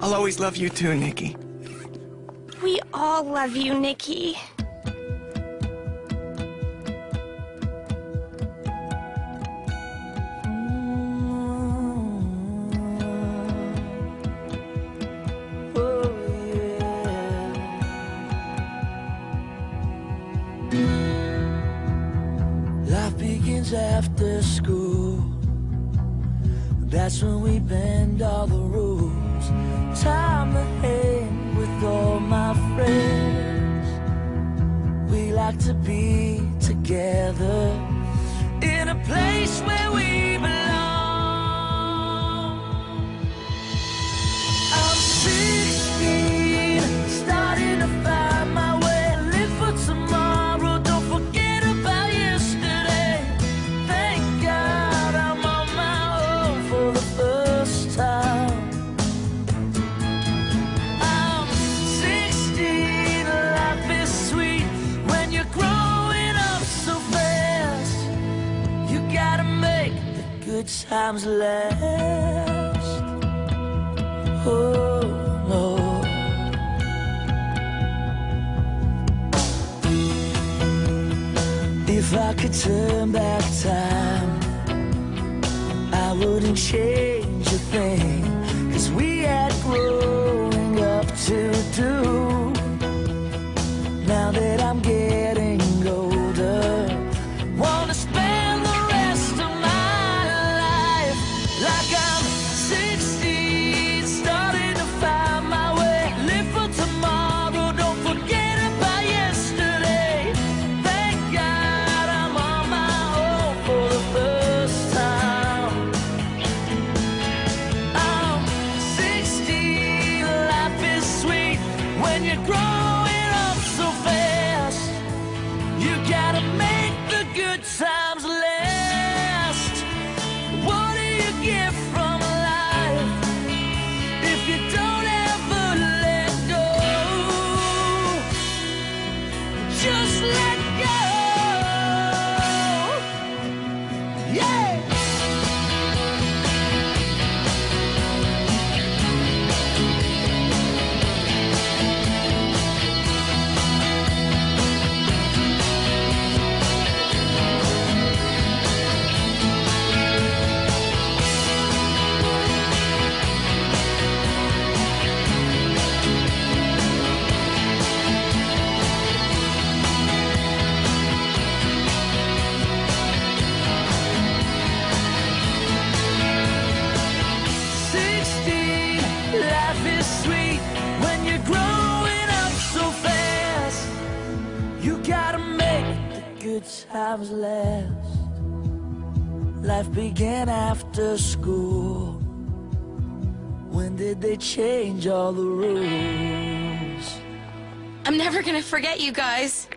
I'll always love you too, Nikki. We all love you, Nikki. after school. That's when we bend all the rules time ahead with all my friends. We like to be good times last. Oh no. If I could turn back time, I wouldn't change a thing. Yeah! times less. Life began after school. When did they change all the rules? I'm never gonna forget you guys.